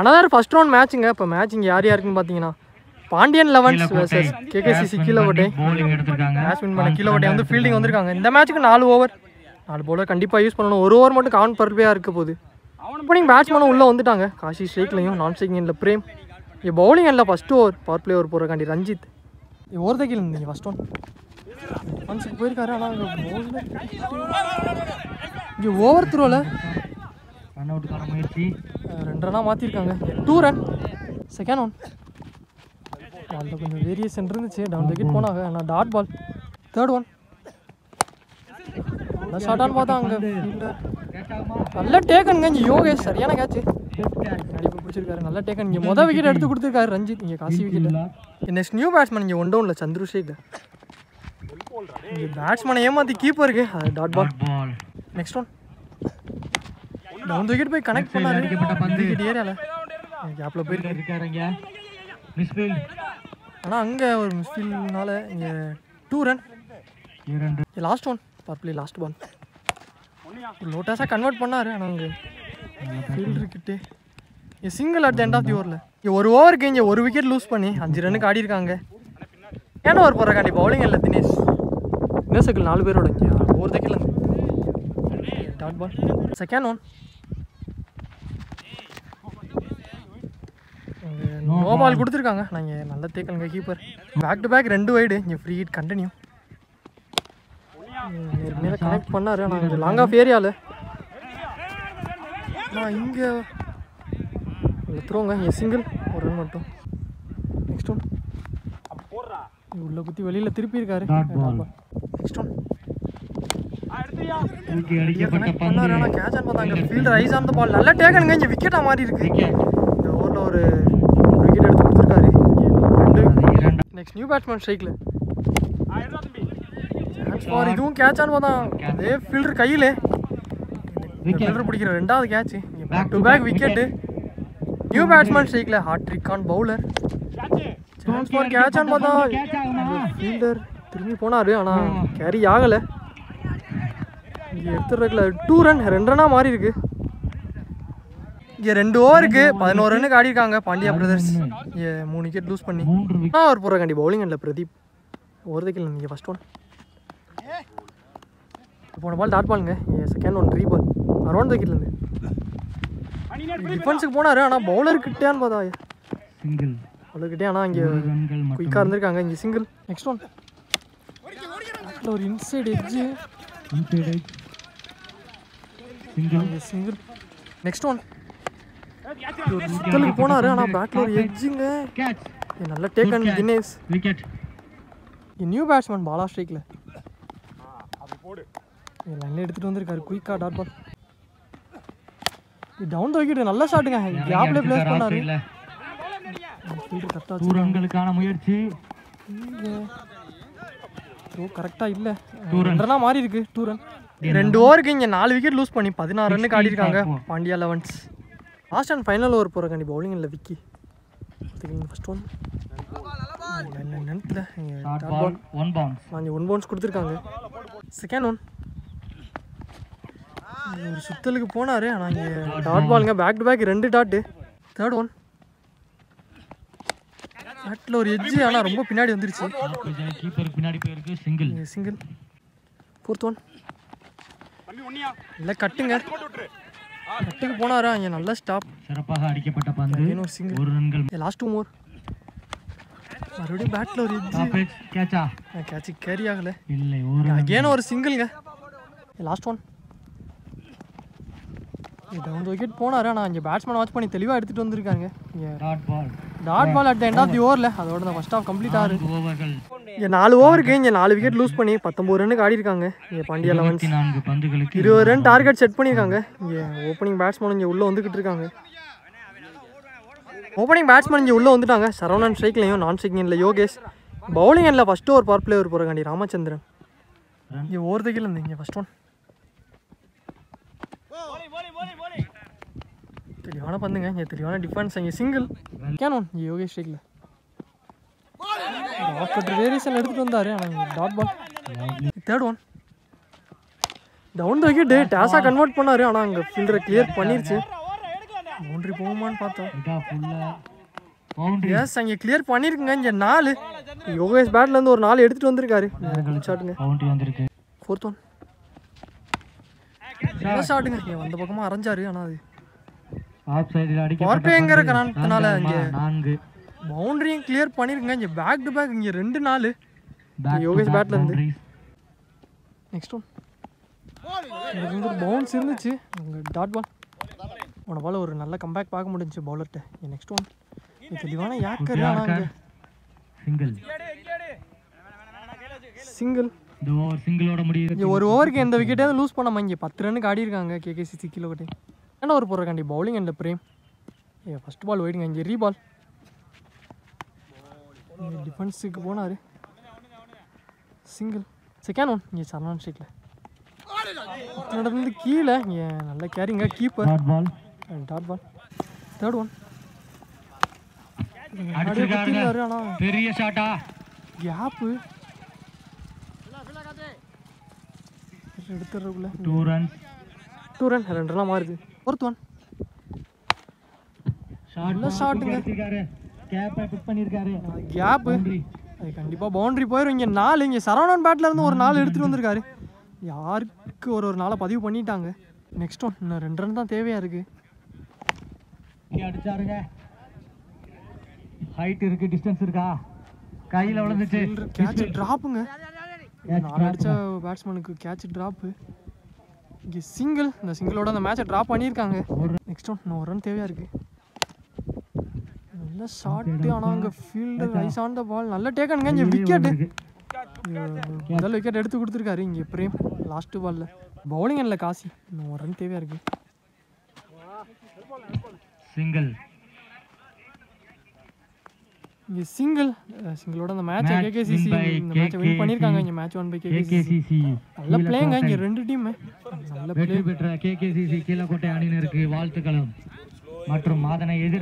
Another first round மேட்சுங்க இப்போ match இங்கே யார் யாருக்குன்னு பார்த்தீங்கன்னா Pandian elevens versus KKCC Keezhavattai எடுத்திருக்காங்க. பேட்ஸ்மேன் பண்ண கீழவட்டை வந்து ஃபீல்டிங் வந்திருக்காங்க. இந்த மேட்ச்சுக்கு நாலு ஓவர் நாலு பவுலர் கண்டிப்பாக யூஸ் பண்ணணும். ஒரு ஓவர் மட்டும் கவுண்ட் பர்ஃபெக்டாக இருக்க போகுது. ஓப்பனிங் பேட்ஸ்மேனும் உள்ளே வந்துட்டாங்க. காஷி ஸ்ட்ரைக்லையும் நான் ஸ்ட்ரைக்கிங்கில் பிரேம். இங்கே பவுலிங் இல்லை first over power play over போகிறக்காண்டி Ranjith. Over the கீழ் இருந்தீங்க ஃபஸ்ட் ஒன் ஒன்ஸுக்கு போயிருக்காரு ஆனால் அங்கே இங்கே ஓவர் த்ரோவில் ரன் அவுட்டுக்கான முயற்சி. ரெண்டு ரனாக மாற்றிருக்காங்க டூ ரன் செகண்ட் ஒன் அதில் கொஞ்சம் வேரியேஷன் இருந்துச்சு. டவுன் விக்கெட் போனாங்க. ஆனால் டாட் பால் தேர்ட் ஒன் நல்லா ஷார்ட்டானு பார்த்தா அங்கே. நல்ல டேக்கனுங்க இங்கே யோகேஷ். சரியான கேட்ச் நடிப்பு பிடிச்சிருக்காரு. நல்ல டேக்கன் இங்கே மொதல் விக்கெட் எடுத்து கொடுத்துருக்காரு ரஞ்சித். இங்கே Kasi wicket next new batsman இங்கே ஒன் டவுனில் சந்துரு ஷேக் இங்கே பேட்ஸ்மேனை ஏமாற்றி கீப்பருக்கு அது dot ball next one down wicket போய் கனெக்ட் பண்ணாரு அடிக்கப்பட்ட பந்து. விக்கெட் ஏரியாவில் கேப்பில் போயிருக்கு இருக்காருங்க. மிஸ்ஃபீல்ட் ஆனால் அங்கே ஒரு மிஸ்ஃபீல்ட்னால இங்கே டூ ரன் இரண்டு last one properly last ball லோட்டாஸாக convert பண்ணார் ஆனால் அங்கே ஃபீல்டர் கிட்டே single at the end of the ஓவரில் இங்கே ஒரு ஓவருக்கு இங்கே ஒரு விக்கெட் லூஸ் பண்ணி அஞ்சு ரன்னுக்கு ஆடி இருக்காங்க ஏன்னா ஒரு போகிறக்காண்டி பவுலிங் இல்லை தினேஷ். தினேஷ் சர்க்கிள் நாலு பேரோட இங்கே. ஒரு தக்கில் dot ball second one no ball கொடுத்துருக்காங்க. நாங்கள் நல்ல தேக்கலுங்க கீப்பர் பேக் டு பேக் ரெண்டு வைடு இங்கே ஃப்ரீ ஹிட் கண்டினியூ ஏற்கனவே கனெக்ட் பண்ணாரு. ஆனால் இங்கே லாங் ஆஃப் ஏரியாவில் நான் இங்கே த்ரோங்க இங்கே சிங்கிள் ஒரு ரன் மட்டும். நெக்ஸ்ட் ஒன் உள்ள குத்தி வெளியில் திருப்பி இருக்காரு. நெக்ஸ்ட் ஒன் கேட்ச் ஆன் பார்த்தாங்க ஃபீல்டர் ஐஸ் ஆன் பால் நல்ல டேக்கனுங்க இங்கே விக்கெட்டாக மாறி இருக்கு. இந்த ஓவரில் ஒரு விக்கெட் எடுத்து கொடுத்துருக்காரு இங்க ரெண்டு நியூ பேட்ஸ்மேன் ஸ்ட்ரைக்கில் சான்ஸ் ஃபார் இதுவும் கேட்ச் ஆன் பார்த்தா அதே ஃபீல்டர் கையில். ஃபீல்டர் பிடிக்கிற ரெண்டாவது catch back to back wicket new batsman ஸ்ட்ரைக்கில் hat trick on bowler chance for catch on பார்த்தா ஃபீல்டர் திரும்பி போனார் ஆனால் கேரி ஆகலை. இங்கே எடுத்துடுறதுல டூ ரன் ரெண்டு ரன்னாக மாறி இருக்கு இங்கே ரெண்டு ஓவருக்கு பதினோரு ரன்னுக்கு ஆடி இருக்காங்க பாண்டியா பிரதர்ஸ் மூணு. விக்கெட் லூஸ் பண்ணி. நான் அவர் போகிறக்காண்டி பவுலிங் இல்லை பிரதீப். ஒரு தக்கில் நீங்கள் ஃபஸ்ட் ஒன் போன பால் டாட் பாலுங்க second one three ball around தக்கிலேருந்து டிஃபென்ஸுக்கு போனார் ஆனால் பவுலர் கிட்டேன்னு பார்த்தா சிங்கிள் பவுலர் கிட்டே ஆனால் இங்கே குயிக்காக இருந்திருக்காங்க. இங்கே சிங்கிள் நெக்ஸ்ட் ஒன் ஒரு inside edge single next one ஒரு சுத்தலுக்கு போனார் ஆனால் பேட்டில் ஒரு எட்ஜுங்க கேட்ச் நல்ல taken Dinesh. Wicket new batsman Bala ஸ்ட்ரைக்கில் லைனில் எடுத்துகிட்டு வந்திருக்காரு. குயிக்காக டாட் பால் டவுன் விக்கெட் நல்ல ஷாட்டுங்க கேப்ல பிளேஸ் பண்ணாரு. ரன்களுக்கான முயற்சி. த்ரோ கரெக்டாக இல்லை. ரெண்டு ரன்னா மாறி இருக்கு. டூ ரன் ரெண்டு ஓவருக்கு இங்கே நாலு விக்கெட் லூஸ் பண்ணி பதினாறு ரன்னுக்கு ஆடி இருக்காங்க Pandiya elevens. Last and final over போகிறக்காண்டி bowling இல்லை விக்கி. ஃபர்ஸ்ட் ஒன் நினைத்துல ஒன் பவுன்ஸ் நான் ஒன் பவுன்ஸ் கொடுத்துருக்காங்க. செகண்ட் ஒன் ஒரு சுத்தலுக்கு போனார் ஆனால் இங்கே டாட் பாலுங்க பேக் டு பேக் ரெண்டு டாட்டு தேர்ட் ஒன் பேட்டில் ஒரு எட்ஜு ஆனால் ரொம்ப பின்னாடி வந்துருச்சு. கீப்பருக்கு பின்னாடி போயிருக்கு சிங்கிள் இங்கே சிங்கிள் ஃபோர்த் ஒன் இல்லை கட்டுங்க. கட்டுக்கு போனாரா? இங்கே நல்ல ஸ்டாப் சிறப்பாக அடிக்கப்பட்ட பந்து. இன்னும் சிங்கிள் ஒரு ரன்கள். லாஸ்ட் டூ மோர் மறுபடியும் பேட்டில் ஒரு எட்ஜு கேட்சா கேட்சி கேரி ஆகலை. இல்லை ஒரு அகேன் ஒரு சிங்கிள்ங்க லாஸ்ட் ஒன் டவுன் விக்கெட் போனார்? ஆனால் இங்கே பேட்ஸ்மேன் வாட்ச் பண்ணி தெளிவாக எடுத்துகிட்டு வந்திருக்காங்க dot ball dot ball at the end of the ஓவரில் அதோட ஃபஸ்ட் ஆஃப் கம்ப்ளீட் ஆகுது இங்கே நாலு ஓவருக்கு இங்கே நாலு விக்கெட் லூஸ் பண்ணி பத்தொம்பது ரன்னுக்கு ஆடி இருக்காங்க இங்கே பாண்டியா லெவன்ஸ் பந்துகளுக்கு இருபது ரன் டார்கெட் செட் பண்ணியிருக்காங்க இங்கே ஓப்பனிங் பேட்ஸ்மேன் இங்கே உள்ளே வந்துக்கிட்டு இருக்காங்க. ஓப்பனிங் பேட்ஸ்மேன் இங்கே உள்ளே வந்துட்டாங்க. சரவணன் ஸ்ட்ரைக்லையும் நான் ஸ்ட்ரைக்கிங்கில் யோகேஷ். பவுலிங் எண்ணில் ஃபஸ்ட்டு ஒரு பவர் பிளேயர் போகிறக்காண்டி ராமச்சந்திரன். இங்கே ஓவர் தகில் இருந்து இங்கே ஃபஸ்ட் ஒன் தெளிவான பந்துங்க. இங்கே தெளிவான டிஃபென்ஸ் இங்கே சிங்கிள் கேன் ஒன் யோகேஷ் ஸ்ட்ரைக்கில் ராக்கெட் வேரியேஷன் எடுத்துகிட்டு வந்தார் ஆனால் dot ball third one down the wicket டேஸாக கன்வெர்ட் பண்ணார் ஆனால் அங்கே ஃபீல்டரை கிளியர் பண்ணிருச்சு. பவுண்டரி போகுமான்னு பார்த்தோம். இதா ஃபுல்லா பவுண்டரி எஸ் அங்கே கிளியர் பண்ணியிருக்குங்க இங்கே நாலு. யோகேஷ் பேட்லேருந்து ஒரு நாலு எடுத்துகிட்டு வந்திருக்காரு. ஷாட்டுங்க பவுண்டரி வந்திருக்கு. ஃபோர்த் ஒன் நல்ல ஷாட்டுங்க இங்கே வந்த பக்கமாக அரைஞ்சாரு ஆனால் அது. ஆஃப் சைடில் அடிக்கப்பட்ட பார்ப்பேங்கிற. காரணத்தினால இங்கே நான்கு. பவுண்டரியும் கிளியர் பண்ணியிருக்குங்க இங்கே பேக் டு பேக் இங்கே ரெண்டு to யோகேஷ் பேட்ல இருந்து. நெக்ஸ்ட் ஒன் வந்து பவுன்ஸ் இருந்துச்சு. அங்கே டாட் பால் உன பால் ஒரு நல்ல கம்பேக் பார்க்க முடிஞ்சுச்சு பவுலர்கிட்ட நெக்ஸ்ட் ஒன் தெளிவான யாக்கர் ஆனால் சிங்கிள் சிங்கிள் சிங்கிளோட முடியுது ஒரு ஓவருக்கு எந்த விக்கெட்டே லூஸ் பண்ணாம இங்கே பத்து ரன்னுக்கு ஆடி இருக்காங்க கேகேசிசி கீழே விட்டு என்ன ஒரு போடுறக்காண்டி bowling and Prem a first ball போயிடுங்க இங்கே ரீபால் டிஃபென்ஸுக்கு போனார். சிங்கிள் செகண்ட் ஒன் இங்கே சரணான் ஸ்ட்ரீட்டில் நடந்து கீழே இங்கே நல்ல கேரிங்க keeper ball dot ball third one பெரிய ஷாட்டா கேப்பு எடுத்துறதுக்குள்ள டூ ரன்ஸ் டூ ரன் ரெண்டு ரன் மாறுது. ஃபோர்த் ஒன் நல்ல ஷாட்டுங்க கேப்பை பிக் பவுண்டரி அது கண்டிப்பாக பவுண்டரி போயிடும் இங்கே நாலு இங்கே சரவணன் பேட்ல இருந்து ஒரு நாலு எடுத்துகிட்டு வந்திருக்காரு. யாருக்கு ஒரு ஒரு நாளை பதிவு பண்ணிட்டாங்க. நெக்ஸ்ட் ஒன் இன்னும் ரெண்டு ரன் தான் தேவையாக இருக்குது அடிச்சாருங்க. ஹைட் இருக்கு டிஸ்டன்ஸ் இருக்கா? கையில விழுந்துச்சு. கேட்ச் ட்ராப்புங்க நாலு அடித்த பேட்ஸ்மேனுக்கு கேட்ச் ட்ராப்பு இங்கே சிங்கிள் இந்த சிங்கிளோட அந்த மேட்சை ட்ராப் பண்ணியிருக்காங்க. நெக்ஸ்ட் ஒன் இன்னும் ஒரு ரன் தேவையாக இருக்குது நல்ல ஷாட்டு ஆனால் அங்கே field rise on the ball நல்ல டேக்கனுங்க இங்கே விக்கெட்டு முதல் விக்கெட் எடுத்து கொடுத்துருக்காரு இங்கே பிரேம். லாஸ்ட்டு பாலில் பவுலிங் இல்லை காசி. இன்னும் ஒரு ரன் தேவையாக இருக்குது சிங்கிள் இங்கே சிங்கிள் சிங்கிளோட அந்த மேட்ச் கேகேசிசி இந்த மேட்சை வின் பண்ணியிருக்காங்க இங்கே மேட்ச் ஒன் பை கேகேசிசி நல்ல பிளேங்க இங்கே ரெண்டு டீம் நல்ல வெற்றி பெற்ற கேகேசிசி கீழக்கோட்டை அணியினருக்கு வாழ்த்துக்களும். மற்றும் அதனை எதிர்